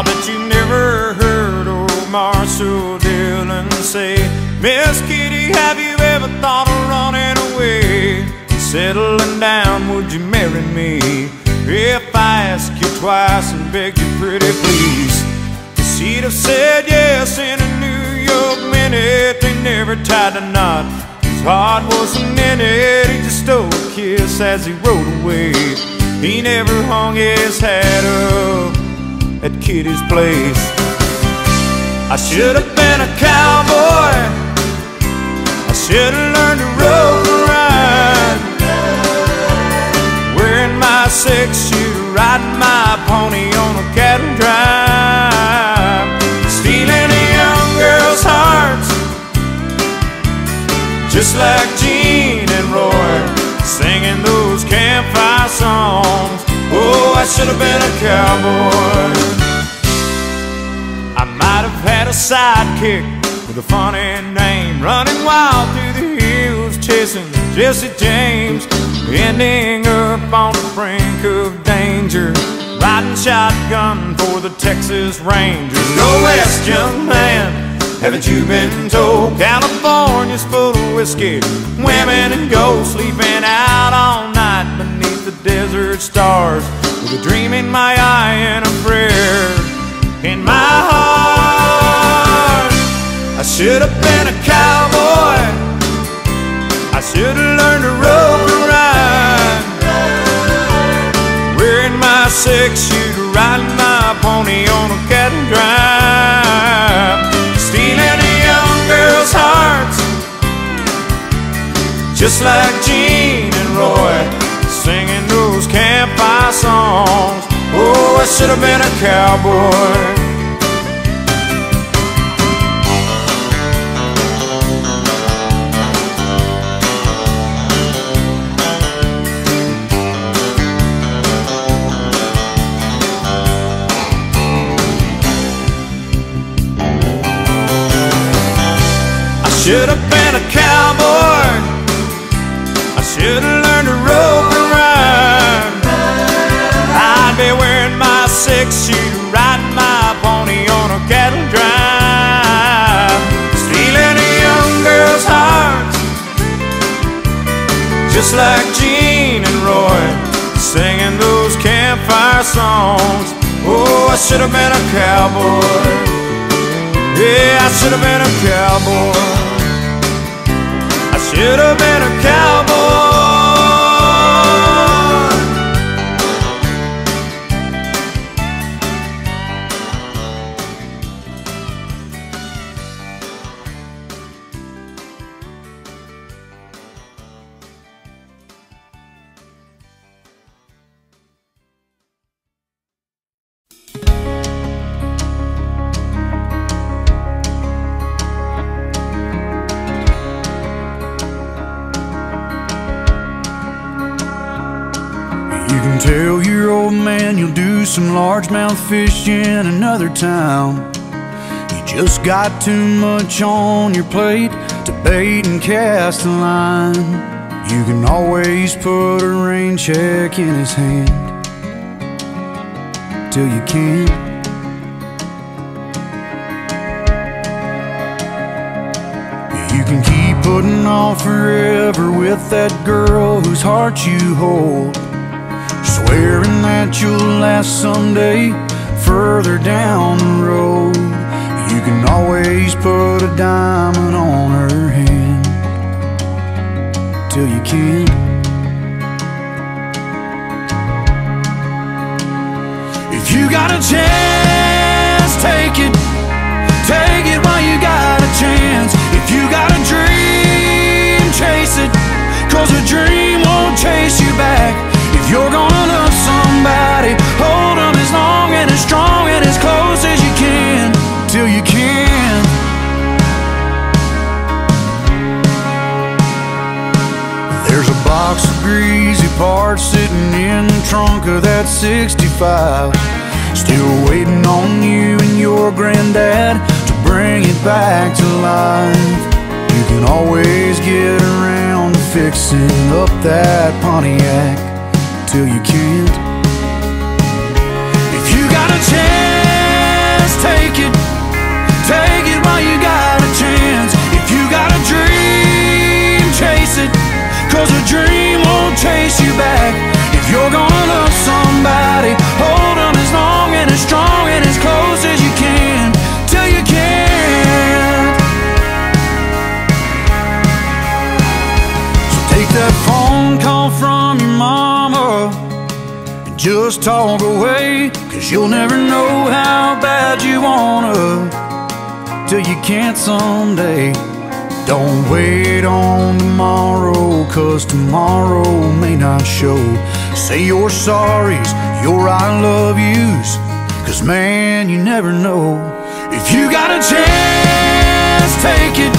I'll bet you never heard old Marshal Dillon say, Miss Kitty, have you ever thought of running away? Settling down, would you marry me? If I ask you twice and beg you pretty please She'd have said yes in a New York minute They never tied a knot His heart wasn't in it He just stole a kiss as he rode away He never hung his hat up at Kitty's place. I should have been a cowboy. I should have learned to rope and ride. Wearing my six shooter Riding my pony on a cattle drive. Stealing a young girl's heart, Just like Gene and Roy. Singing those campfire songs. Oh, I should have been a cowboy sidekick with a funny name Running wild through the hills chasing Jesse James Ending up on the brink of danger Riding shotgun for the Texas Rangers. Go west, young man, haven't you been told? California's full of whiskey Women and gold sleeping out all night Beneath the desert stars With a dream in my eye and a prayer in my heart should have been a cowboy. I should have learned to rope and ride. Wearing my six shooter Riding my pony on a cattle drive. Stealing a young girl's hearts Just like Gene and Roy Singing those campfire songs. Oh, I should have been a cowboy should have been a cowboy. I should have learned to rope and ride. I'd be wearing my six shooter Riding my pony on a cattle drive. Stealing a young girl's heart Just like Gene and Roy Singing those campfire songs. Oh, I should have been a cowboy. Yeah, I should have been a cowboy. Should have been a cowboy. Man you'll do some largemouth fish in another town. You just got too much on your plate to bait and cast a line. You can always put a rain check in his hand till you can't. You can keep putting off forever with that girl whose heart you hold. Swearing that you'll last someday further down the road. You can always put a diamond on her hand till you can't. If you got a chance, take it. Take it greasy parts sitting in the trunk of that 65. Still waiting on you and your granddad to bring it back to life. You can always get around fixing up that Pontiac till you can't. Just talk away. Cause you'll never know how bad you wanna till you can't someday. Don't wait on tomorrow, cause tomorrow may not show. Say your sorries, your I love yous, cause man, you never know. If you got a chance, take it.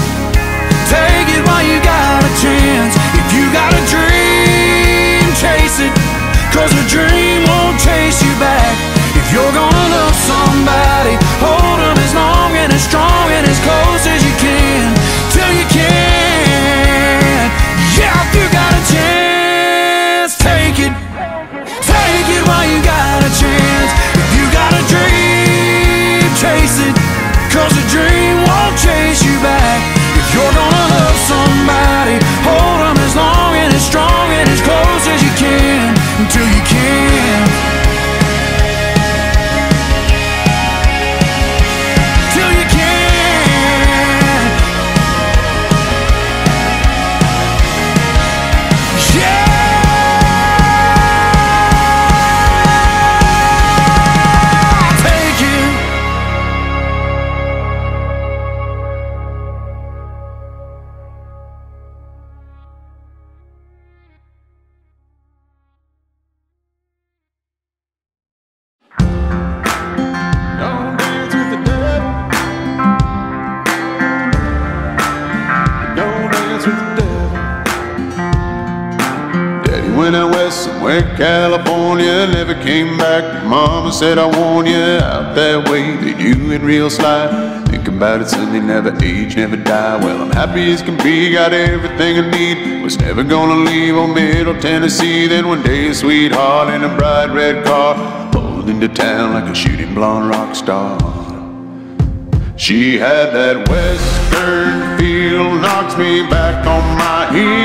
Take it while you got a chance. If you got a dream, chase it. Cause a dream California, never came back. Mama said, I warn you, out that way they do it real sly. Think about it, son, they never age, never die. Well, I'm happy as can be, got everything I need. Was never gonna leave on Middle Tennessee. Then one day, a sweetheart in a bright red car pulled into town like a shooting blonde rock star. She had that western feel, knocks me back on my heels,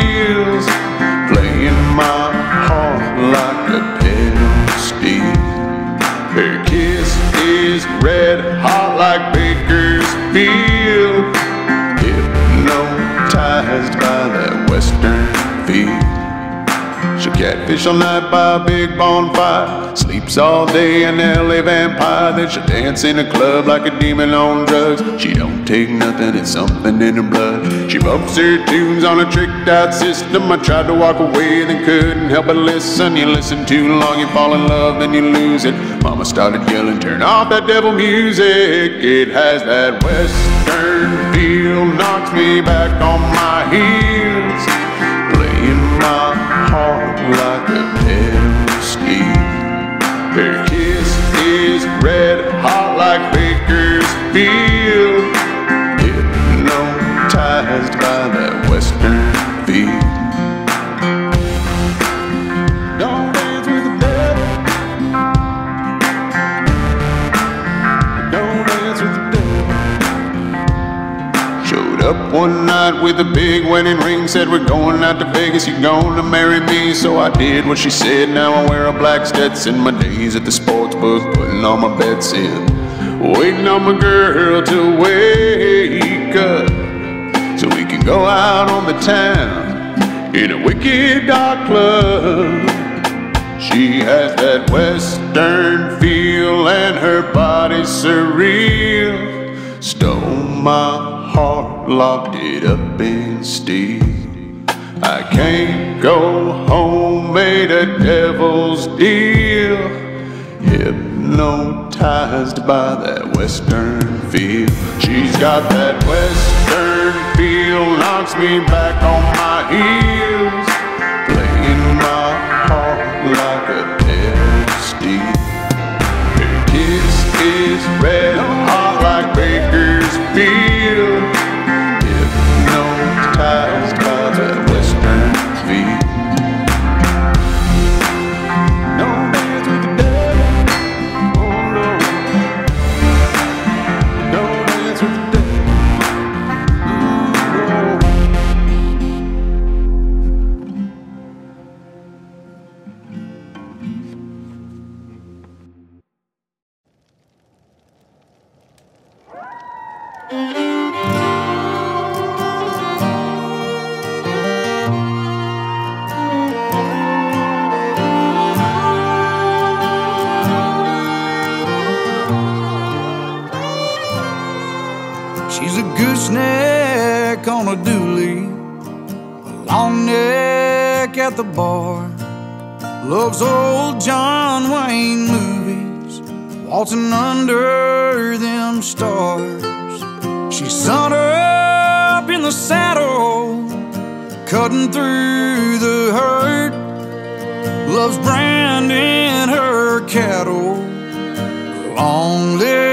catfish all night by a big bonfire. Sleeps all day, an LA vampire. Then she'll dance in a club like a demon on drugs. She don't take nothing, it's something in her blood. She bumps her tunes on a tricked out system. I tried to walk away, then couldn't help but listen. You listen too long, you fall in love, then you lose it. Mama started yelling, turn off that devil music. It has that western feel, knocks me back on my heels like a pedal steel. Her kiss is red hot like Bakersfield, with a big wedding ring. Said we're going out to Vegas. You're gonna marry me. So I did what she said. Now I wear a black Stetson. My days at the sports book, putting all my bets in. Waiting on my girl to wake up so we can go out on the town in a wicked dark club. She has that western feel and her body's surreal. Stole my heart, locked it up in steel. I can't go home, made a devil's deal. Hypnotized by that western feel. She's got that western feel, knocks me back on my heels. Gooseneck on a dually, a long neck at the bar. Loves old John Wayne movies, waltzing under them stars. She's sun up in the saddle, cutting through the herd. Loves branding her cattle. Long live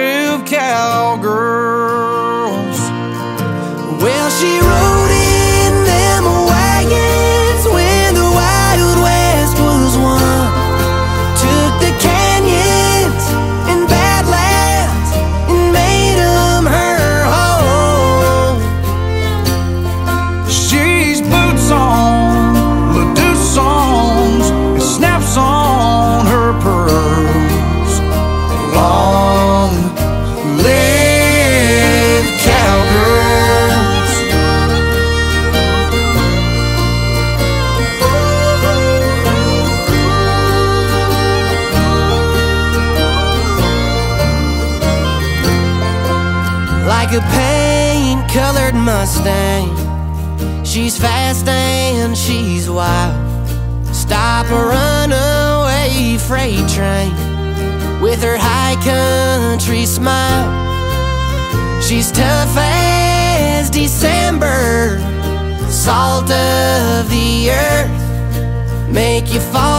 a paint colored Mustang. She's fast and she's wild. Stop a runaway freight train with her high country smile. She's tough as December, salt of the earth, make you fall